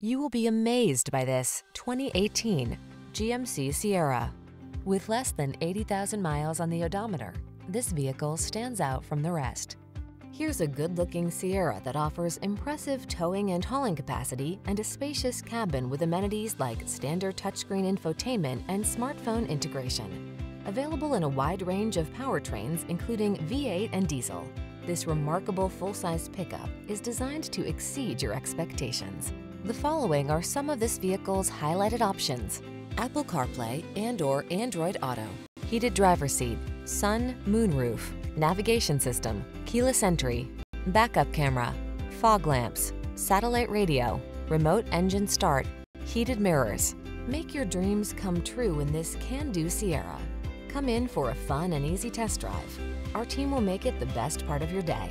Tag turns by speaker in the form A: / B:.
A: You will be amazed by this 2018 GMC Sierra. With less than 80,000 miles on the odometer, this vehicle stands out from the rest. Here's a good-looking Sierra that offers impressive towing and hauling capacity and a spacious cabin with amenities like standard touchscreen infotainment and smartphone integration. Available in a wide range of powertrains, including V8 and diesel, this remarkable full-size pickup is designed to exceed your expectations. The following are some of this vehicle's highlighted options. Apple CarPlay and or Android Auto, heated driver seat, sun, moonroof, navigation system, keyless entry, backup camera, fog lamps, satellite radio, remote engine start, heated mirrors. Make your dreams come true in this can-do Sierra. Come in for a fun and easy test drive. Our team will make it the best part of your day.